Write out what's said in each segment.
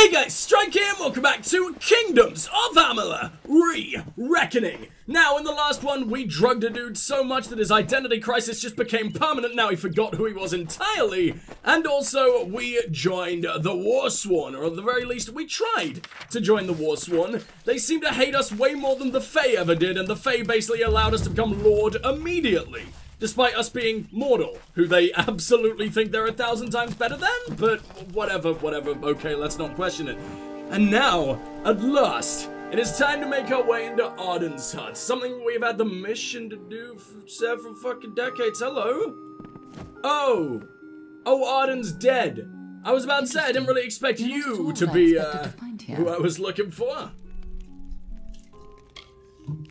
Hey guys, Strike here, welcome back to Kingdoms of Amalur Re-Reckoning. Now, in the last one, we drugged a dude so much that his identity crisis just became permanent, now he forgot who he was entirely, and also, we joined the Warsworn, or at the very least, we tried to join the Warsworn. They seem to hate us way more than the Fae ever did, and the Fae basically allowed us to become Lord immediately despite us being mortal, who they absolutely think they're a thousand times better than, but whatever, whatever, okay, let's not question it. And now, at last, it is time to make our way into Arden's hut, something we've had the mission to do for several fucking decades. Hello? Oh, oh, Arden's dead. I was about to say, I didn't really expect You're you to be, uh, to who I was looking for.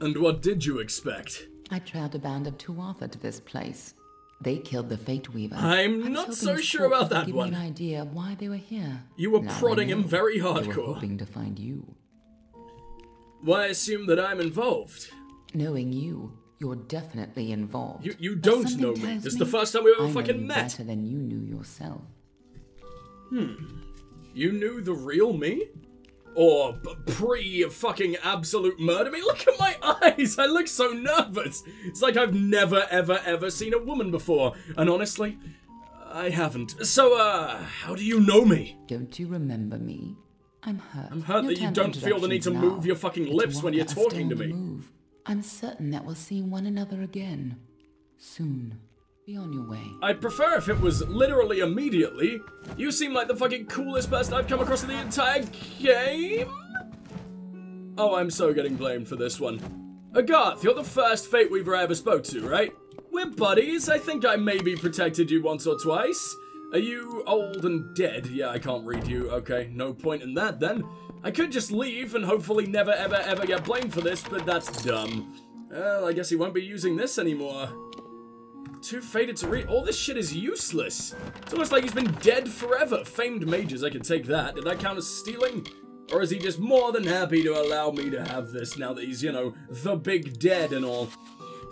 And what did you expect? I trailed a band of Tuatha to this place. They killed the Fate Weaver. I'm not so sure about that give one. Me an idea why they were here. You were Now prodding him very They were hardcore. hoping to find you. Why assume that I'm involved? Knowing you, you're definitely involved. You- you don't know me. This is the first time we ever I fucking met. better than you knew yourself. Hmm. You knew the real me? Or pre fucking absolute murder me? Look at my eyes! I look so nervous! It's like I've never, ever, ever seen a woman before. And honestly, I haven't. So, uh, how do you know me? Don't you remember me? I'm hurt. I'm hurt No that you don't feel the need to introductions move your fucking The lips when you're Tuatha are still talking to me. Move. I'm certain that we'll see one another again. Soon. Be on your way. I'd prefer if it was literally immediately. You seem like the fucking coolest person I've come across in the entire game. Oh, I'm so getting blamed for this one. Agarth, you're the first Fate Weaver I ever spoke to, right? We're buddies. I think I maybe protected you once or twice. Are you old and dead? Yeah, I can't read you. Okay, no point in that then. I could just leave and hopefully never ever ever get blamed for this, but that's dumb. Well, I guess he won't be using this anymore. Too faded to read. All this shit is useless. It's almost like he's been dead forever. Famed mages, I can take that. Did that count as stealing? Or is he just more than happy to allow me to have this now that he's, you know, the big dead and all?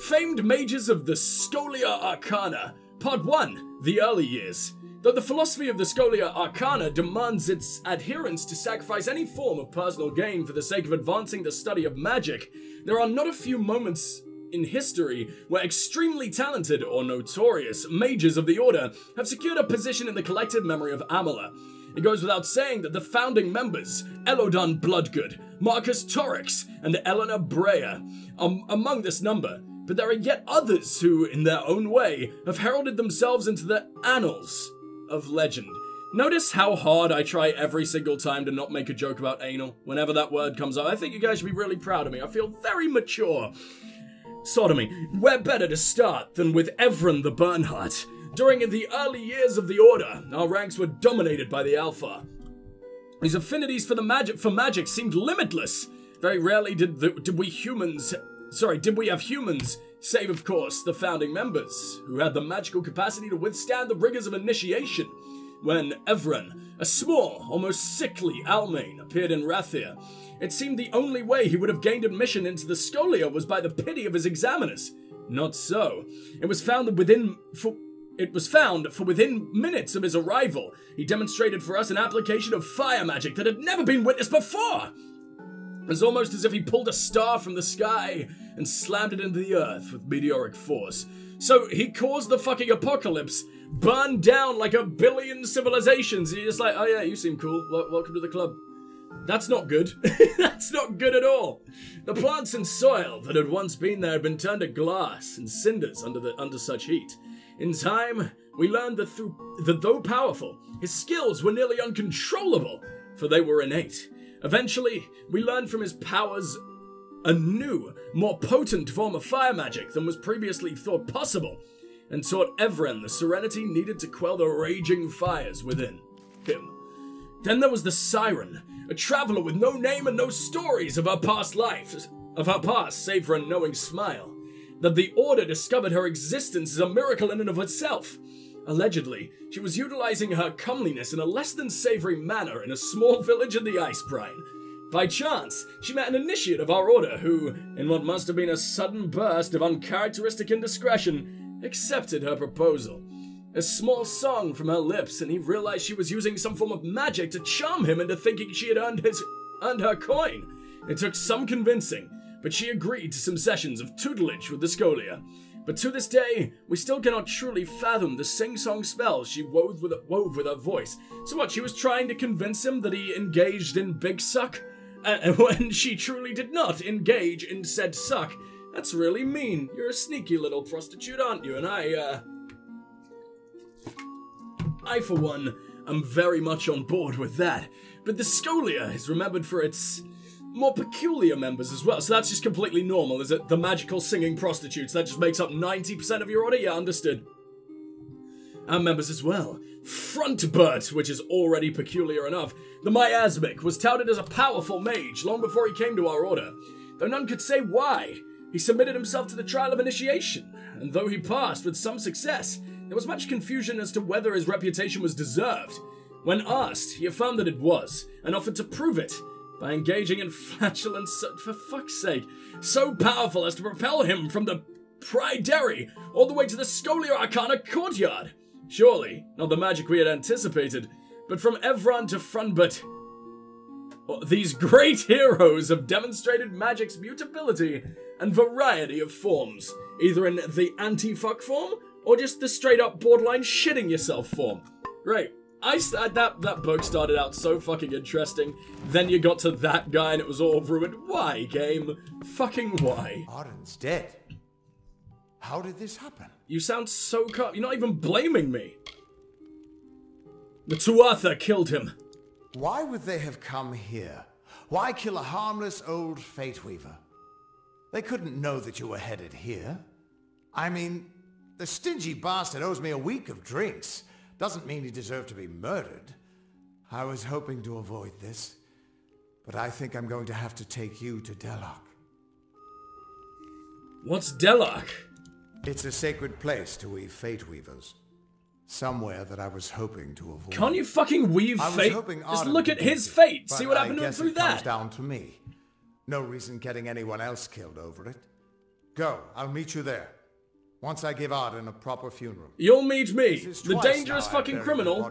Famed mages of the Scholia Arcana. Part 1 The Early Years. Though the philosophy of the Scholia Arcana demands its adherents to sacrifice any form of personal gain for the sake of advancing the study of magic, there are not a few moments in history where extremely talented or notorious mages of the order have secured a position in the collective memory of Amalur. It goes without saying that the founding members, Elodon Bloodgood, Marcus Torix, and Eleanor Brea, are among this number, but there are yet others who, in their own way, have heralded themselves into the annals of legend. Notice how hard I try every single time to not make a joke about anal whenever that word comes up. I think you guys should be really proud of me. I feel very mature. Sodomy, where better to start than with Evren the Bernhardt? During the early years of the Order, our ranks were dominated by the Alfar. His affinities for the magic for magic seemed limitless. Very rarely did the, did we humans, sorry, did we have humans, save of course the founding members, who had the magical capacity to withstand the rigors of initiation. When Evren, a small, almost sickly Almain, appeared in Rathir, it seemed the only way he would have gained admission into the Scholia was by the pity of his examiners. Not so. It was found that within for it was found for within minutes of his arrival, he demonstrated for us an application of fire magic that had never been witnessed before. It was almost as if he pulled a star from the sky and slammed it into the earth with meteoric force. So he caused the fucking apocalypse, burned down like a billion civilizations. You're just like, oh yeah, you seem cool. Wel- welcome to the club. That's not good. That's not good at all. The plants and soil that had once been there had been turned to glass and cinders under the under such heat. In time, we learned that through that though powerful, his skills were nearly uncontrollable, for they were innate. Eventually, we learned from his powers a new, more potent form of fire magic than was previously thought possible, and taught Evren the serenity needed to quell the raging fires within him. Then there was the Siren, a traveler with no name and no stories of her past life, of her past save for a knowing smile. That the Order discovered her existence is a miracle in and of itself. Allegedly, she was utilizing her comeliness in a less than savory manner in a small village in the Ice Brine. By chance, she met an initiate of our order who, in what must have been a sudden burst of uncharacteristic indiscretion, accepted her proposal. A small song from her lips, and he realized she was using some form of magic to charm him into thinking she had earned his earned her coin. It took some convincing, but she agreed to some sessions of tutelage with the Scholia. But to this day, we still cannot truly fathom the sing-song spells she wove with, wove with her voice. So what, she was trying to convince him that he engaged in big suck? And when she truly did not engage in said suck. That's really mean. You're a sneaky little prostitute, aren't you? And I, uh... I, for one, am very much on board with that. But the Scholia is remembered for its more peculiar members as well. So that's just completely normal, is it? The magical singing prostitutes. That just makes up 90% of your order? Yeah, understood. And members as well. Frontbert, which is already peculiar enough. The miasmic was touted as a powerful mage long before he came to our order, though none could say why. He submitted himself to the trial of initiation, and though he passed with some success, there was much confusion as to whether his reputation was deserved. When asked, he affirmed that it was, and offered to prove it, by engaging in flatulence for fuck's sake, so powerful as to propel him from the Pryderi all the way to the Scholia Arcana courtyard. Surely, not the magic we had anticipated, but from Evron to Frunbert. Oh, these great heroes have demonstrated magic's mutability and variety of forms, either in the anti-fuck form or just the straight up borderline shitting yourself form. Great. I uh, that that book started out so fucking interesting. Then you got to that guy and it was all ruined. Why, game? Fucking why? Arden's dead. How did this happen? You sound so cut. You're not even blaming me. The Tuatha killed him. Why would they have come here? Why kill a harmless old Fate Weaver? They couldn't know that you were headed here. I mean, the stingy bastard owes me a week of drinks. Doesn't mean he deserved to be murdered. I was hoping to avoid this, but I think I'm going to have to take you to Delok. What's Delok? It's a sacred place to weave fate weavers. Somewhere that I was hoping to avoid. Can't you fucking weave fate? Just look at his fate. See what happened to him through it that. Comes down to me. No reason getting anyone else killed over it. Go. I'll meet you there. Once I give Arden a proper funeral. You'll meet me, the dangerous fucking criminal,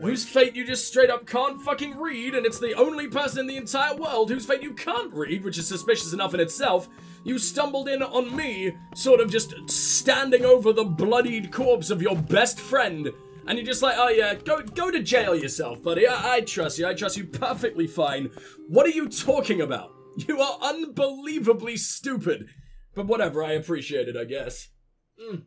whose fate you just straight up can't fucking read, and it's the only person in the entire world whose fate you can't read, which is suspicious enough in itself. You stumbled in on me, sort of just standing over the bloodied corpse of your best friend, and you're just like, oh yeah, go go to jail yourself, buddy. I, I trust you. I trust you perfectly fine. What are you talking about? You are unbelievably stupid. But whatever, I appreciate it, I guess. Mm.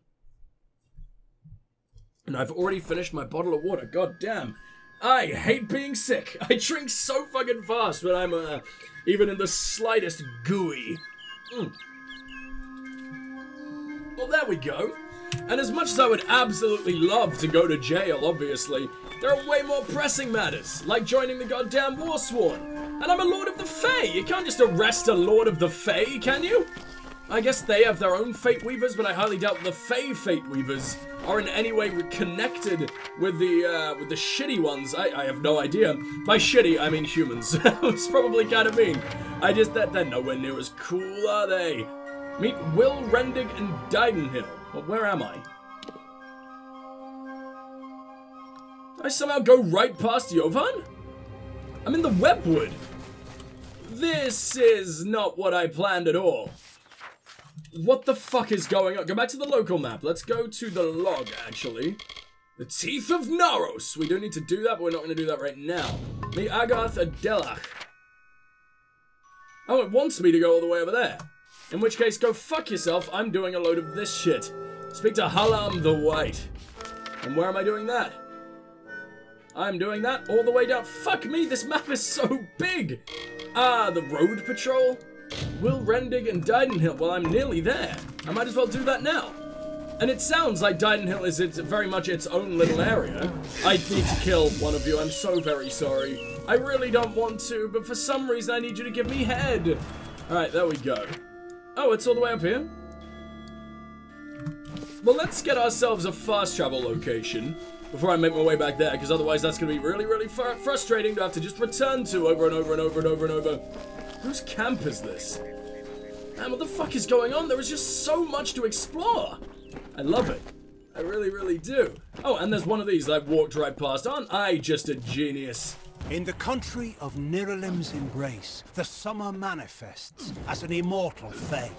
And I've already finished my bottle of water. God damn. I hate being sick. I drink so fucking fast when I'm uh, even in the slightest gooey. Mm. Well, there we go. And as much as I would absolutely love to go to jail, obviously, there are way more pressing matters, like joining the goddamn Warsworn. And I'm a Lord of the Fae. You can't just arrest a Lord of the Fae, can you? I guess they have their own Fate Weavers, but I highly doubt the Fae Fate Weavers are in any way connected with the uh, with the shitty ones. I, I have no idea. By shitty, I mean humans. It's probably kind of mean. I just that they're nowhere near as cool, are they? Meet Will Rendig and Didenhill. Well, where am I? I somehow go right past Jovan? I'm in the Webwood. This is not what I planned at all. What the fuck is going on? Go back to the local map. Let's go to the log, actually. The Teeth of Naros. We do need to do that, but we're not going to do that right now. Me Agarth Adelach. Oh, it wants me to go all the way over there. In which case, go fuck yourself. I'm doing a load of this shit. Speak to Halam the White. And where am I doing that? I'm doing that all the way down. Fuck me, this map is so big. Ah, the road patrol? Will Rendig and Didenhill. Well, I'm nearly there. I might as well do that now. And it sounds like Didenhill is it's very much its own little area. I need to kill one of you. I'm so very sorry. I really don't want to, but for some reason I need you to give me head. Alright, there we go. Oh, it's all the way up here? Well, let's get ourselves a fast travel location before I make my way back there, because otherwise that's going to be really, really fr frustrating to have to just return to over and over and over and over and over. Whose camp is this? Man, what the fuck is going on? There is just so much to explore. I love it. I really, really do. Oh, and there's one of these I've walked right past. Aren't I just a genius? In the country of Niralim's embrace, the summer manifests as an immortal fae.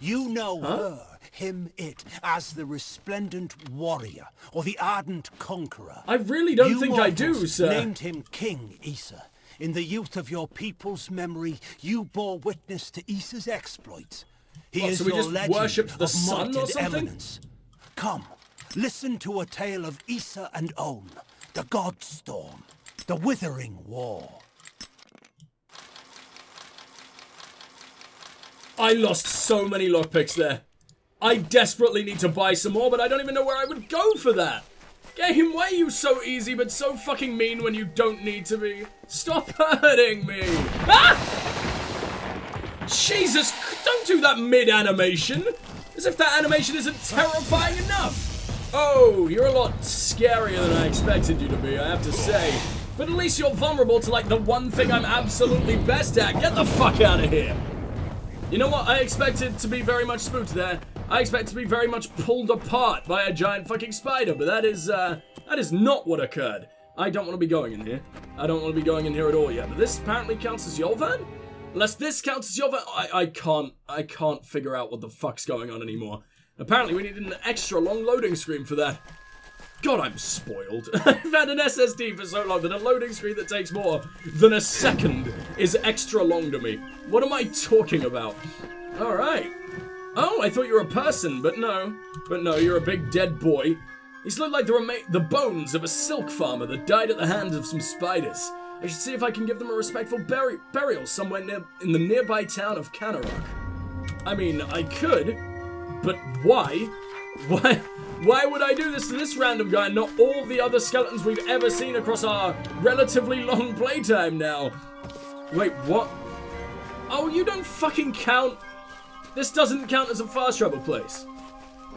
You know huh? her, him, it, as the resplendent warrior, or the ardent conqueror. I really don't you think I do, sir. named him King Issa. In the youth of your people's memory, you bore witness to Issa's exploits. He what, is so we your just legend worship the of sun or something? eminence. Come, listen to a tale of Issa and On, the God Storm. The Withering War. I lost so many lockpicks there. I desperately need to buy some more, but I don't even know where I would go for that. Game, why are you so easy but so fucking mean when you don't need to be? Stop hurting me! Ah! Jesus, don't do that mid-animation! As if that animation isn't terrifying enough! Oh, you're a lot scarier than I expected you to be, I have to say. But at least you're vulnerable to like the one thing I'm absolutely best at. Get the fuck out of here. You know what? I expected to be very much spooked there. I expect to be very much pulled apart by a giant fucking spider, but that is, uh, that is not what occurred. I don't want to be going in here. I don't want to be going in here at all yet, but this apparently counts as your van? Unless this counts as your van, I, I can't, I can't figure out what the fuck's going on anymore. Apparently we need an extra long loading screen for that. God, I'm spoiled. I've had an SSD for so long that a loading screen that takes more than a second is extra long to me. What am I talking about? Alright. Oh, I thought you were a person, but no. But no, you're a big dead boy. These look like the, rema the bones of a silk farmer that died at the hands of some spiders. I should see if I can give them a respectful buri burial somewhere near in the nearby town of Canarok. I mean, I could, but why? Why? Why would I do this to this random guy and not all the other skeletons we've ever seen across our relatively long playtime now? Wait, what? Oh, you don't fucking count? This doesn't count as a fast travel place.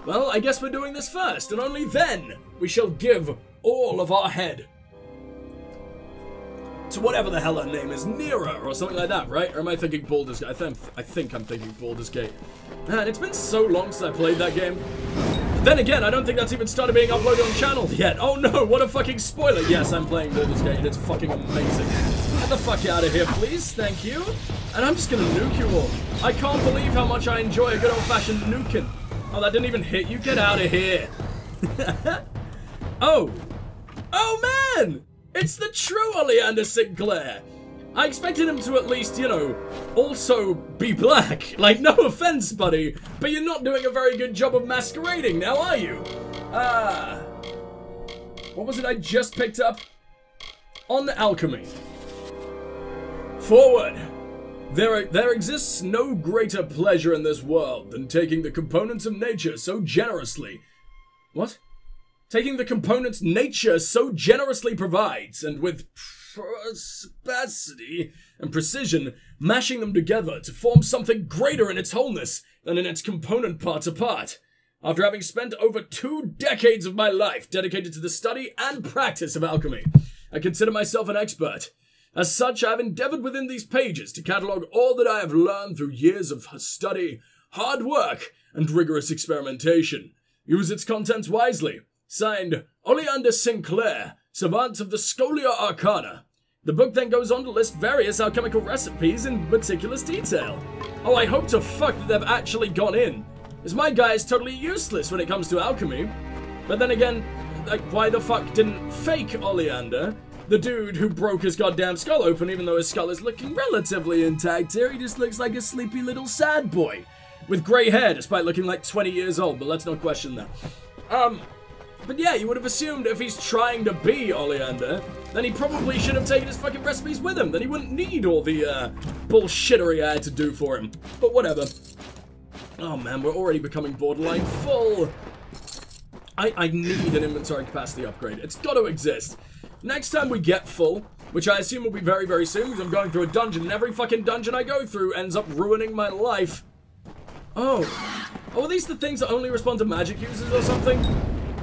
Well, I guess we're doing this first, and only then we shall give all of our head to whatever the hell her name is, Nira, or something like that, right? Or am I thinking Baldur's Gate? I think, I think I'm thinking Baldur's Gate. Man, it's been so long since I played that game. Then again, I don't think that's even started being uploaded on channel yet. Oh no, what a fucking spoiler. Yes, I'm playing Baldur's Gate, it's fucking amazing. Get the fuck out of here, please. Thank you. And I'm just gonna nuke you all. I can't believe how much I enjoy a good old-fashioned nuking. Oh, that didn't even hit you. Get out of here. oh. Oh, man! It's the true Oleander Sinclair! I expected him to at least, you know, also be black. Like, no offense, buddy, but you're not doing a very good job of masquerading now, are you? Ah. Uh, what was it I just picked up? On the alchemy. Forward. There, there exists no greater pleasure in this world than taking the components of nature so generously. What? taking the components nature so generously provides, and with capacity and precision, mashing them together to form something greater in its wholeness than in its component parts apart. After having spent over two decades of my life dedicated to the study and practice of alchemy, I consider myself an expert. As such, I have endeavored within these pages to catalogue all that I have learned through years of study, hard work, and rigorous experimentation. Use its contents wisely, Signed, Oleander Sinclair, Savant of the Scholia Arcana. The book then goes on to list various alchemical recipes in meticulous detail. Oh, I hope to fuck that they've actually gone in, as my guy is totally useless when it comes to alchemy. But then again, like, why the fuck didn't fake Oleander, the dude who broke his goddamn skull open, even though his skull is looking relatively intact here, he just looks like a sleepy little sad boy. With grey hair, despite looking like 20 years old, but let's not question that. Um, but yeah, you would have assumed if he's trying to be Oleander, then he probably should have taken his fucking recipes with him. Then he wouldn't need all the uh, bullshittery I had to do for him. But whatever. Oh man, we're already becoming borderline full. I, I need an inventory capacity upgrade. It's got to exist. Next time we get full, which I assume will be very, very soon because I'm going through a dungeon and every fucking dungeon I go through ends up ruining my life. Oh. Oh, are these the things that only respond to magic users or something?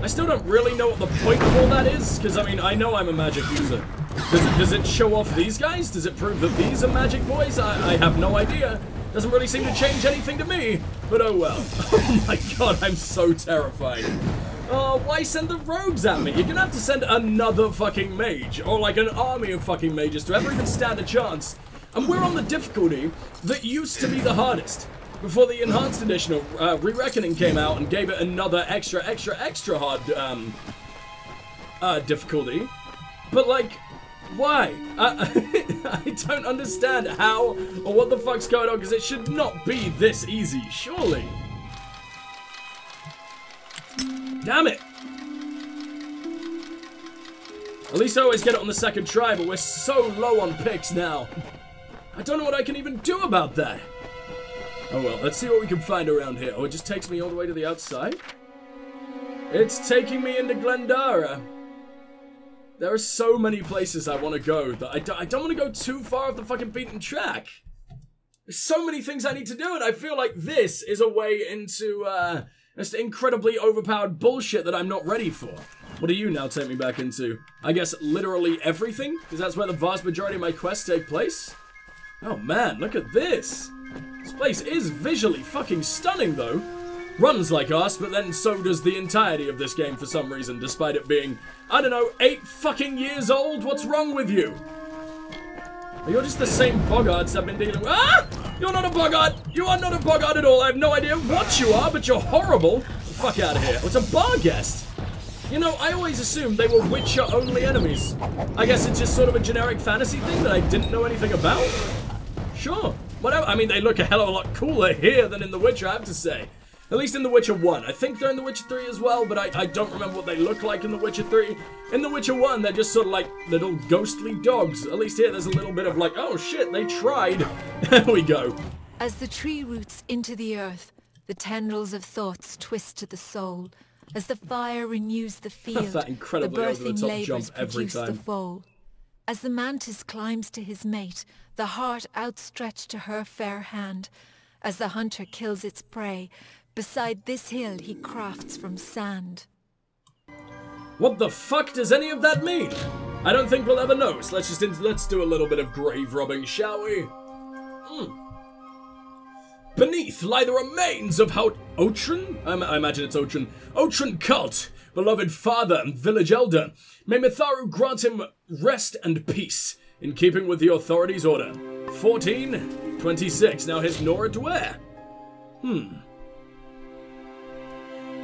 I still don't really know what the point of all that is, because, I mean, I know I'm a magic user. Does it, does it show off these guys? Does it prove that these are magic boys? I, I have no idea. Doesn't really seem to change anything to me, but oh well. Oh my god, I'm so terrified. Oh, why send the rogues at me? You're gonna have to send another fucking mage, or like an army of fucking mages to ever even stand a chance. And we're on the difficulty that used to be the hardest. Before the Enhanced Edition of uh, Re-Reckoning came out and gave it another extra, extra, extra hard um, uh, difficulty. But like, why? I, I don't understand how or what the fuck's going on because it should not be this easy, surely. Damn it! At least I always get it on the second try, but we're so low on picks now. I don't know what I can even do about that. Oh well, let's see what we can find around here. Oh, it just takes me all the way to the outside? It's taking me into Glendara. There are so many places I want to go that I don't, I don't want to go too far off the fucking beaten track. There's so many things I need to do, and I feel like this is a way into, uh, just incredibly overpowered bullshit that I'm not ready for. What do you now take me back into? I guess literally everything? Because that's where the vast majority of my quests take place? Oh man, look at this! This place is visually fucking stunning though. Runs like us, but then so does the entirety of this game for some reason, despite it being, I don't know, eight fucking years old? What's wrong with you? You're just the same boggarts I've been dealing with. Ah! You're not a boggart! You are not a boggart at all! I have no idea what you are, but you're horrible! Fuck out of here. It's a barghest! You know, I always assumed they were Witcher-only enemies. I guess it's just sort of a generic fantasy thing that I didn't know anything about. Sure, whatever. I mean, they look a hell of a lot cooler here than in The Witcher, I have to say. At least in The Witcher 1. I think they're in The Witcher 3 as well, but I, I don't remember what they look like in The Witcher 3. In The Witcher 1, they're just sort of like little ghostly dogs. At least here, there's a little bit of like, oh shit, they tried. there we go. As the tree roots into the earth, the tendrils of thoughts twist to the soul. As the fire renews the field, the birthing jump every produce the time. foal. As the mantis climbs to his mate, the heart outstretched to her fair hand. As the hunter kills its prey, beside this hill he crafts from sand. What the fuck does any of that mean? I don't think we'll ever know, so let's just let's do a little bit of grave robbing, shall we? Hmm. Beneath lie the remains of Hout Otrin? I, I imagine it's Otrin. Otrin cult, beloved father and village elder. May Mitharu grant him rest and peace, in keeping with the authorities' order. 14, 26. Now here's Nora Dware. Hmm.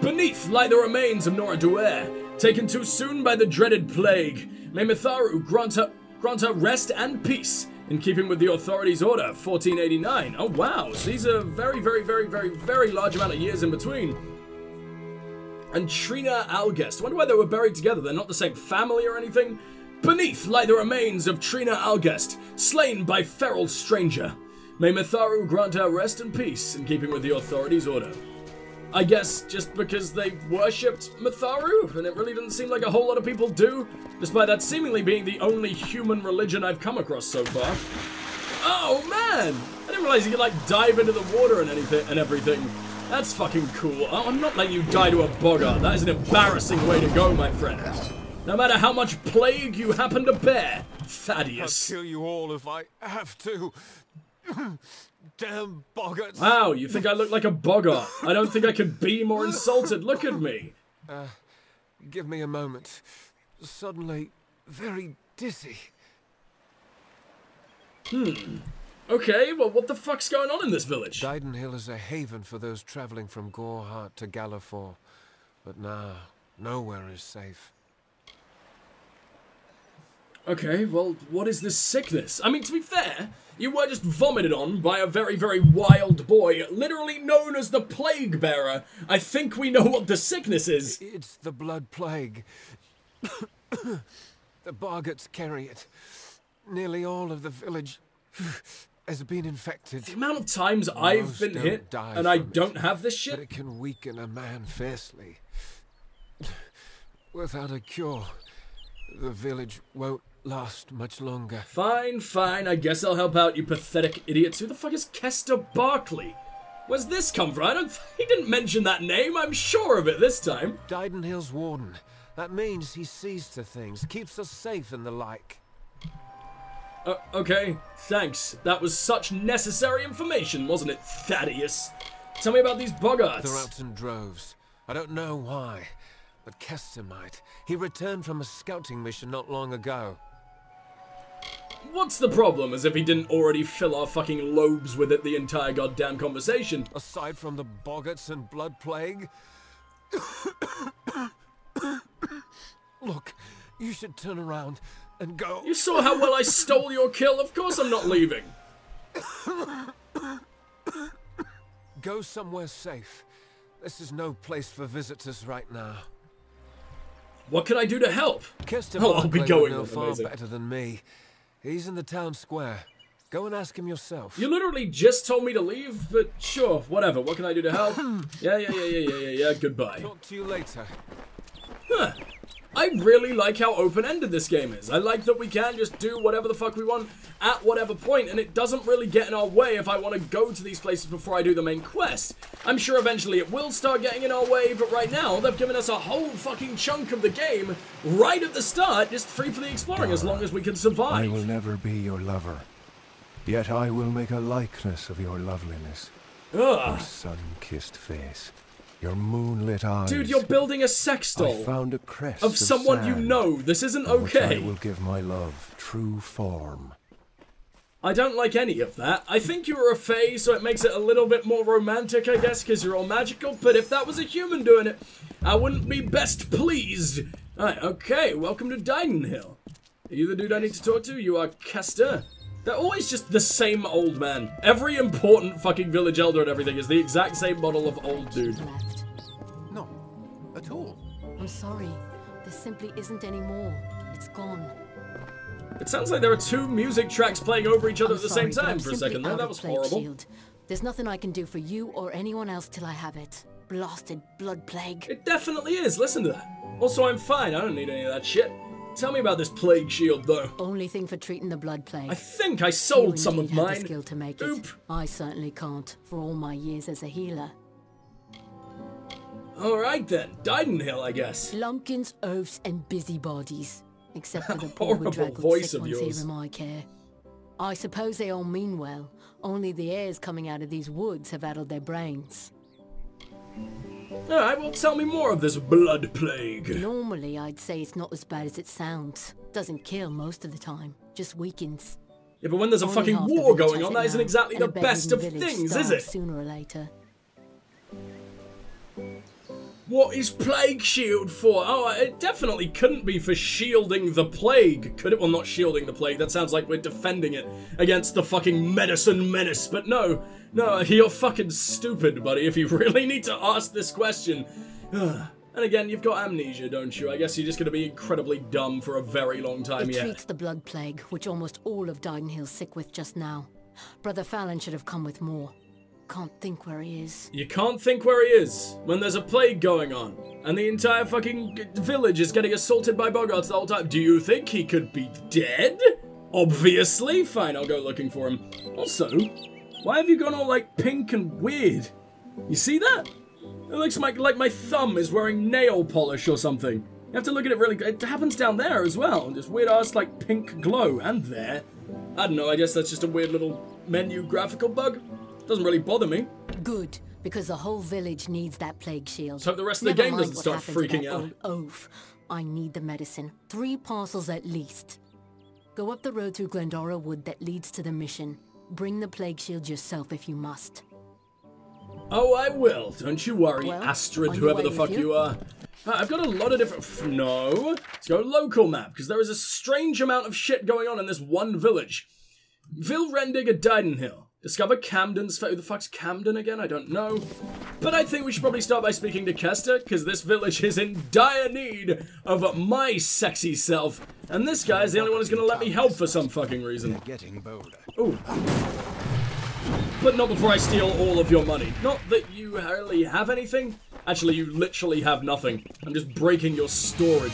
Beneath lie the remains of Nora Dware, taken too soon by the dreaded plague. May Mitharu grant her, grant her rest and peace, in keeping with the authorities' order, 1489. Oh wow, these are very, very, very, very, very large amount of years in between. And Trina Algest. Wonder why they were buried together. They're not the same family or anything. Beneath lie the remains of Trina Algest, slain by feral stranger. May Mitharu grant her rest and peace, in keeping with the authorities' order. I guess just because they worshipped Mitharu, and it really doesn't seem like a whole lot of people do, despite that seemingly being the only human religion I've come across so far. Oh man! I didn't realize you could like dive into the water and anything and everything. That's fucking cool. Oh, I'm not letting you die to a boggart. That is an embarrassing way to go, my friend. No matter how much plague you happen to bear, Thaddeus. I'll kill you all if I have to. Damn boggarts. Wow, you think I look like a boggart? I don't think I could be more insulted. Look at me. Give me a moment. Suddenly, very dizzy. Hmm. Okay, well, what the fuck's going on in this village? Dyden Hill is a haven for those traveling from Gorhart to Gallifore. But now, nowhere is safe. Okay, well, what is this sickness? I mean, to be fair, you were just vomited on by a very, very wild boy, literally known as the Plague Bearer. I think we know what the sickness is. It's the blood plague. the boggarts carry it. Nearly all of the village has been infected. The amount of times I've been hit and I don't have this But shit. it can weaken a man fiercely. Without a cure, the village won't last much longer. Fine, fine, I guess I'll help out, you pathetic idiots. Who the fuck is Kester Barkley? Where's this come from? I don't. He didn't mention that name. I'm sure of it this time. Dyden Hill's warden. That means he sees to things, keeps us safe and the like. Uh, okay, thanks. That was such necessary information, wasn't it, Thaddeus? Tell me about these boggarts. They're out in droves. I don't know why. But Kester might. He returned from a scouting mission not long ago. What's the problem? As if he didn't already fill our fucking lobes with it the entire goddamn conversation. Aside from the boggarts and blood plague? Look, you should turn around and go. You saw how well I stole your kill. Of course I'm not leaving. Go somewhere safe. This is no place for visitors right now. What can I do to help? Kester Oh, I'll be going know far better than me. He's in the town square. Go and ask him yourself. You literally just told me to leave, but sure, whatever. What can I do to help? yeah, yeah, yeah, yeah, yeah, yeah, yeah. Goodbye. Talk to you later. I really like how open-ended this game is. I like that we can just do whatever the fuck we want at whatever point, and it doesn't really get in our way if I want to go to these places before I do the main quest. I'm sure eventually it will start getting in our way, but right now, they've given us a whole fucking chunk of the game right at the start, just free for the exploring as long as we can survive. I will never be your lover. Yet I will make a likeness of your loveliness. Your Ugh. sun-kissed face. Your moonlit eyes. Dude, you're building a sex I doll found a crest of someone you know. This isn't okay. I will give my love true form. I don't like any of that. I think you're a fae, so it makes it a little bit more romantic, I guess, because you're all magical. But if that was a human doing it, I wouldn't be best pleased. Alright, okay, welcome to Didenhill. Are you the dude I need to talk to? You are Kester. They're always just the same old man. Every important fucking village elder and everything is the exact same model of old dude. At all. I'm sorry. There simply isn't any more. It's gone. It sounds like there are two music tracks playing over each other I'm at the sorry, same time for a second there. That was horrible. Shield. There's nothing I can do for you or anyone else till I have it. Blasted blood plague. It definitely is. Listen to that. Also, I'm fine. I don't need any of that shit. Tell me about this plague shield, though. Only thing for treating the blood plague. I think I sold some of have the mine. skill to make Oop. it. I certainly can't, for all my years as a healer. All right then, Didenhill, I guess. Lumpkins, oafs, and busybodies. Except for the poor Horrible voice of yours. here in my care. I suppose they all mean well. Only the airs coming out of these woods have addled their brains. All right, well, tell me more of this blood plague. Normally, I'd say it's not as bad as it sounds. Doesn't kill most of the time, just weakens. Yeah, but when there's a Only fucking war going on, that isn't exactly the best of things, is it? Sooner or later. What is plague shield for? Oh, it definitely couldn't be for shielding the plague, could it? Well, not shielding the plague. That sounds like we're defending it against the fucking medicine menace. But no, no, you're fucking stupid, buddy. If you really need to ask this question. And again, you've got amnesia, don't you? I guess you're just gonna be incredibly dumb for a very long time It yet. treats the blood plague, which almost all of Didenhill's sick with just now. Brother Fallon should have come with more. Can't think where he is. You can't think where he is when there's a plague going on, and the entire fucking village is getting assaulted by Boggarts the whole time. Do you think he could be dead? Obviously. Fine, I'll go looking for him. Also, why have you gone all like pink and weird? You see that? It looks like like my thumb is wearing nail polish or something. You have to look at it really. It happens down there as well. Just weird ass like pink glow, and there. I don't know. I guess that's just a weird little menu graphical bug. Doesn't really bother me. Good, because the whole village needs that plague shield. So the rest of the Never game doesn't start freaking out. Oaf. I need the medicine. Three parcels at least. Go up the road through Glendora Wood that leads to the mission. Bring the plague shield yourself if you must. Oh, I will. Don't you worry, Well, Astrid, whoever the fuck you? you are. Ah, I've got a lot of different. No. Let's go local map, because there is a strange amount of shit going on in this one village. Vilrendig at Didenhill. Discover Camden's. Who the fuck's Camden again? I don't know. But I think we should probably start by speaking to Kester, because this village is in dire need of my sexy self. And this guy's the only one who's gonna let me help for some fucking reason. Getting bolder. Ooh. But not before I steal all of your money. Not that you really have anything. Actually, you literally have nothing. I'm just breaking your storage.